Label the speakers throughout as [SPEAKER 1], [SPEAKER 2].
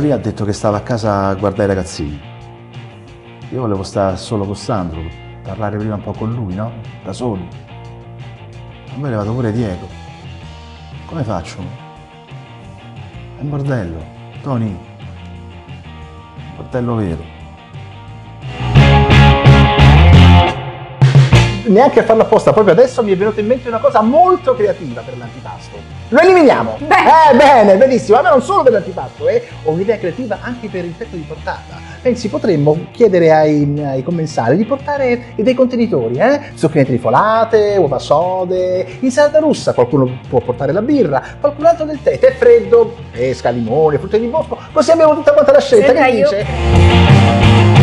[SPEAKER 1] prima ha detto che stava a casa a guardare i ragazzini. Io volevo stare solo con Sandro, parlare prima un po' con lui, no? Da soli. A me è levato pure Diego. Come faccio? È un bordello, Tony. Un bordello vero.
[SPEAKER 2] Neanche a farlo apposta, proprio adesso mi è venuta in mente una cosa molto creativa per l'antipasto. Lo eliminiamo!
[SPEAKER 3] Bene.
[SPEAKER 2] Eh, bene, benissimo, ma non solo per l'antipasto, eh. ho un'idea creativa anche per il petto di portata. Pensi, potremmo chiedere ai, ai commensali di portare dei contenitori, eh? Zucchine trifolate, uova sode, insalata russa, qualcuno può portare la birra, qualcun altro del tè, tè freddo, pesca, limone, frutte di bosco, così abbiamo tutta quanta la scelta,
[SPEAKER 3] Sì,
[SPEAKER 2] che
[SPEAKER 3] io-
[SPEAKER 2] dice?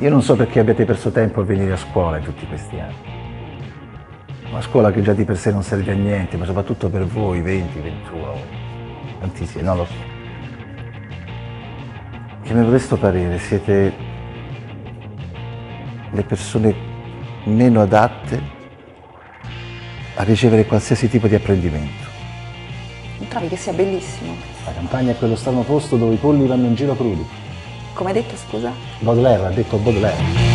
[SPEAKER 2] Io non so perché abbiate perso tempo a venire a scuola in tutti questi anni. Una scuola che già di per sé non serve a niente, ma soprattutto per voi, 20, 21, tantissimi, non lo so. Che mio modesto parere siete le persone meno adatte a ricevere qualsiasi tipo di apprendimento.
[SPEAKER 3] Non trovi che sia bellissimo?
[SPEAKER 2] La campagna è quello strano posto dove i polli vanno in giro crudi.
[SPEAKER 3] Come hai detto, scusa?
[SPEAKER 2] Baudelaire ha detto Baudelaire.